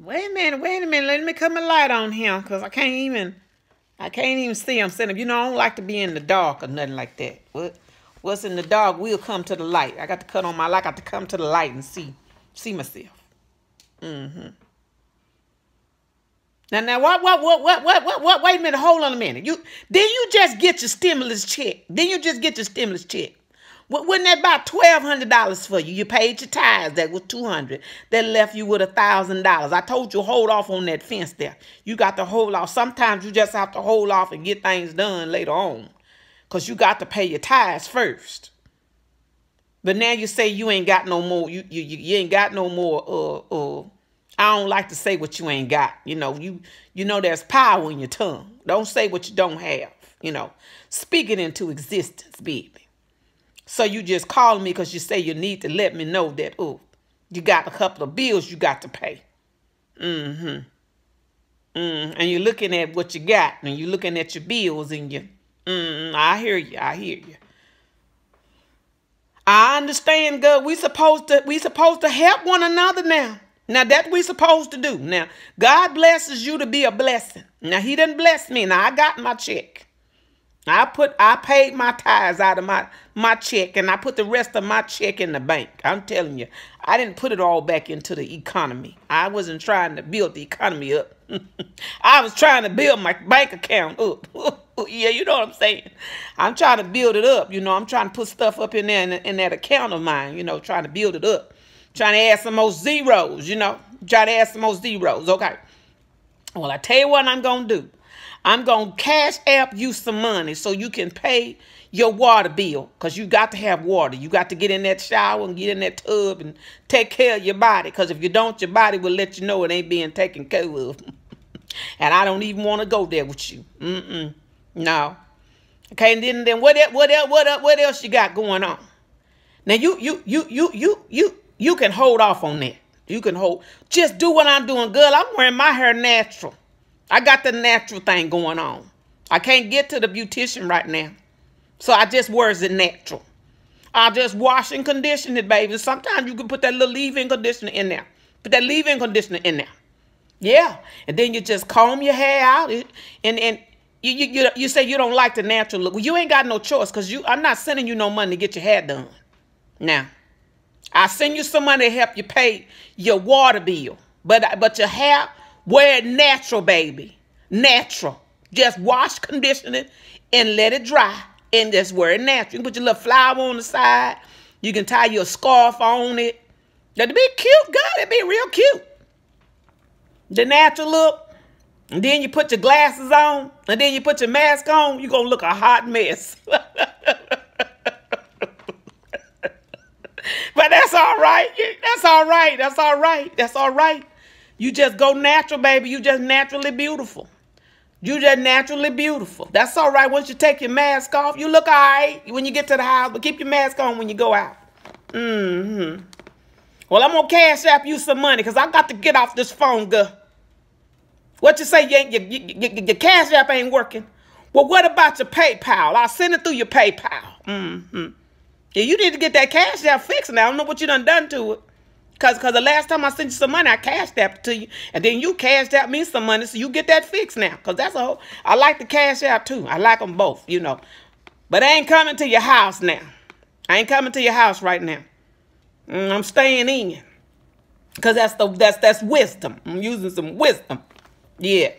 Wait a minute, wait a minute. Let me cut my light on him cause I can't even, I can't even see. I'm sitting. You know, I don't like to be in the dark or nothing like that. What, what's in the dark will come to the light. I got to cut on my light. I got to come to the light and see, see myself. Mm-hmm. Now, now, what, what, what, what, what, what, what? Wait a minute. Hold on a minute. You then you just get your stimulus check? Then you just get your stimulus check? Wasn't that about twelve hundred dollars for you? You paid your tithes. That was two hundred. That left you with a thousand dollars. I told you hold off on that fence there. You got to hold off. Sometimes you just have to hold off and get things done later on, cause you got to pay your tithes first. But now you say you ain't got no more. You you you ain't got no more. Uh uh. I don't like to say what you ain't got. You know you you know there's power in your tongue. Don't say what you don't have. You know, speak it into existence, baby. So you just calling me because you say you need to let me know that, oh, you got a couple of bills you got to pay. Mm-hmm. Mm, and you're looking at what you got, and you're looking at your bills, and you, mm, I hear you, I hear you. I understand, God. We supposed to, we supposed to help one another now. Now that we supposed to do. Now God blesses you to be a blessing. Now He didn't bless me. Now I got my check. I put I paid my tithes out of my my check and I put the rest of my check in the bank. I'm telling you, I didn't put it all back into the economy. I wasn't trying to build the economy up. I was trying to build my bank account up. yeah, you know what I'm saying. I'm trying to build it up. You know, I'm trying to put stuff up in there in, in that account of mine. You know, trying to build it up, trying to add some more zeros. You know, trying to add some more zeros. Okay. Well, I tell you what I'm gonna do. I'm going to cash app you some money so you can pay your water bill because you got to have water. You got to get in that shower and get in that tub and take care of your body because if you don't, your body will let you know it ain't being taken care of. and I don't even want to go there with you. Mm-mm. No. Okay, and then, then what, what, else, what, what else you got going on? Now, you, you, you, you, you, you, you can hold off on that. You can hold. Just do what I'm doing, girl. I'm wearing my hair natural. I got the natural thing going on. I can't get to the beautician right now. So I just wears it natural. I just wash and condition it, baby. Sometimes you can put that little leave-in conditioner in there. Put that leave-in conditioner in there. Yeah. And then you just comb your hair out. And, and you, you, you, say you don't like the natural look. Well, you ain't got no choice because you I'm not sending you no money to get your hair done. Now, I send you some money to help you pay your water bill. But, but your hair, Wear it natural, baby. Natural. Just wash, condition it, and let it dry. And just wear it natural. You can put your little flower on the side. You can tie your scarf on it. That'd be cute, girl. That'd be real cute. The natural look. And then you put your glasses on. And then you put your mask on. You're going to look a hot mess. but that's all right. That's all right. That's all right. That's all right. You just go natural, baby. You just naturally beautiful. You just naturally beautiful. That's all right. Once you take your mask off, you look all right when you get to the house, but keep your mask on when you go out. Mm-hmm. Well, I'm going to cash app you some money because I got to get off this phone, girl. What you say? Your, your, cash app ain't working. Well, what about your PayPal? I'll send it through your PayPal. Mm-hmm. Yeah, you need to get that cash app fixed now. I don't know what you done done to it. Cause, cause the last time I sent you some money, I cashed that to you, and then you cashed out me some money, so you get that fixed now. Cause that's a whole. I like the cash out too. I like them both, you know. But I ain't coming to your house now. I ain't coming to your house right now. Mm, I'm staying in. Cause that's the that's that's wisdom. I'm using some wisdom. Yeah.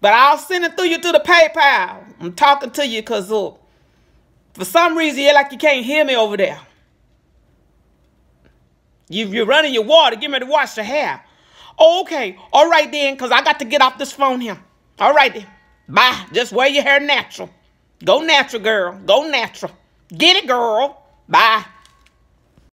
But I'll send it through you to the PayPal. I'm talking to you because uh, for some reason you're like you can't hear me over there. You, are running your water. Get ready to wash your hair. Oh, okay. All right then, because I got to get off this phone here. All right then. Bye. Just wear your hair natural. Go natural, girl. Go natural. Get it, girl. Bye.